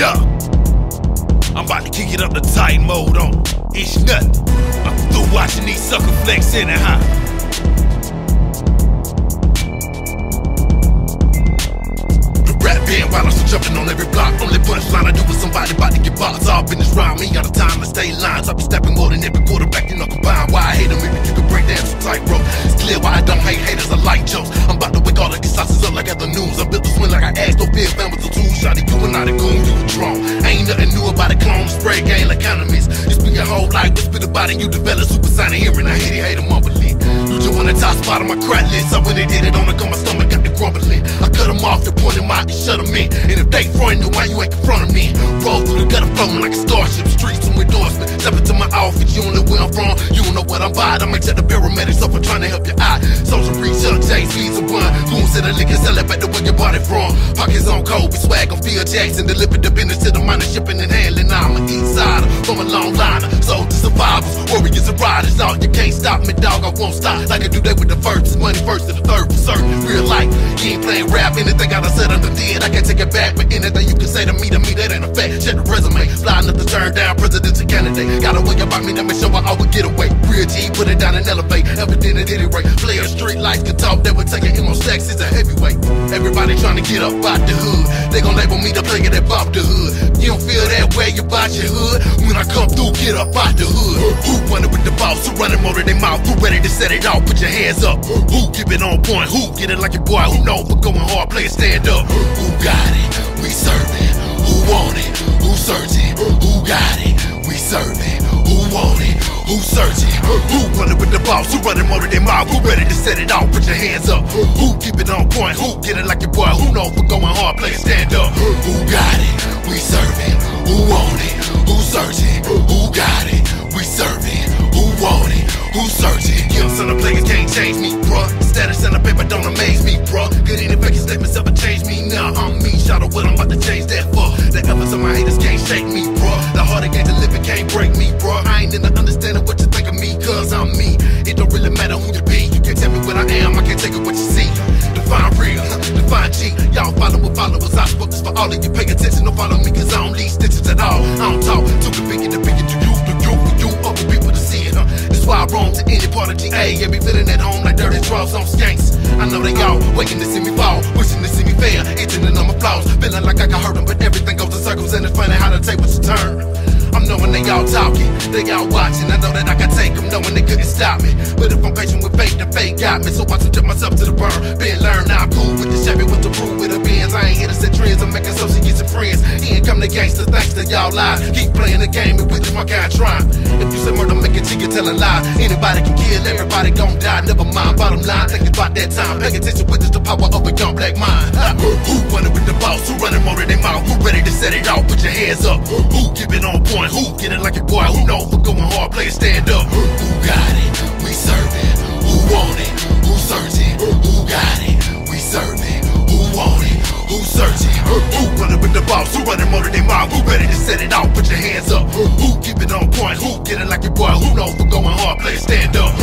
Yeah. I'm about to kick it up the tight mode on. It's nothing. I'm through watching these sucker flex anyhow. The rap band while I'm still jumping on every block. Only punchline I do with somebody about to get boxed off in this rhyme. Ain't got the time to stay lines. I be stepping more than every quarterback, you know, combined. Why I hate them, maybe you can break down some tight rope. It's clear why I don't hate haters, I like jokes. I'm about spray game like. You speak your whole life, but spit about it, you develop supersonic hearing. I hate it, hate them, unbelief. You just the top spot on my crack list. I really did it on the gun, my stomach got the grumbling. I cut them off, the point them out, and shut them in. And if they front, then why you ain't confronting me? Roll through the gutter, flowing like a starship, streets some endorsement. Step into my office, you don't know where I'm from, you don't know what I'm about. I'ma check the paramedics up, I'm trying to help your eye. Social Chase, feeds a one. Goons to the liquor, sell it back to where you bought it from. Pockets on Kobe, swag on Phil Jackson, delivered the business to the money, shipping won't stop. Like I do that with the first, money first to the third for certain. Real life, you ain't playing rap. Anything I said under did, I can't take it back. But anything you can say to me, to me, that ain't a fact. Check the resume, flying up to turn down presidential candidate. Got a way about me that make sure I always get away. Real G, put it down and elevate. Evident at any rate. Player street lights can talk, that would take it. Immo Stax is a heavyweight. Everybody trying to get up out the hood. They gon' label me the player that bop the hood. You don't feel that way about your hood. When I come through, get up out the hood. Who running with the Who running more than their mouth? Who ready to set it off? Put your hands up. Who keep it on point? Who get it like your boy? Who know for going hard? Play it stand up. Who got it? We serving. Who want it? Who searching? Who got it? We serving. Who want it? Who searching? Who running with the boss? Who running than their mouth? Who ready to set it off? Put your hands up. Who keep it on point? Who get it like your boy? Who know for going hard? Play it stand up. Who got it? We serving. Change me, bruh. Status on the paper don't amaze me, bruh. Good in effect, statements ever change me. Now I'm me. Shout out what I'm about to change that for. The efforts of my haters can't shake me, bruh. The game to live it can't break me, bruh. I ain't in the understanding what you think of me, cause I'm me. It don't really matter who you be. You can't tell me what I am, I can't take it what you see. Define real, define G. Y'all follow with followers. I this for all of you. Pay attention, don't follow me, cause I don't need stitches at all. I don't talk too convenient to figure to draws on skanks. I know they all waiting to see me fall, wishing to see me fail, itching in on my flaws, feeling like I can hurt them, but everything goes in circles and it's funny how the tables turn. I'm knowing they all talking, they all watching. I know that I can take them, knowing they couldn't stop me. But if I'm patient with fate, the fate got me. So I subject myself to the burn. Been learned, now I'm cool with the Chevy, with the rule, with the Benz. I ain't here to set trends, I'm making associates and friends. He ain't come to gangster, thanks to y'all lies. Keep playing the game, and with my guy trying. You tell a lie. Anybody can kill, everybody gon' die. Never mind, bottom line, think about that time. Pay attention, witness the power of a young black mind. Who running with the boss? Who running more than their mouth? Who ready to set it off? Put your hands up. Who keep it on point? Who get it like your boy? Who know for going hard? Play it stand up. Who got it? We serving. Who want it? Who searching? Who got it? We serving. Who want it? Who searching? Who running with the boss? Who running more than their mouth? Who ready to set it off? Put your hands up. Who keep it on point? Who get it like your know for going hard? Play stand up.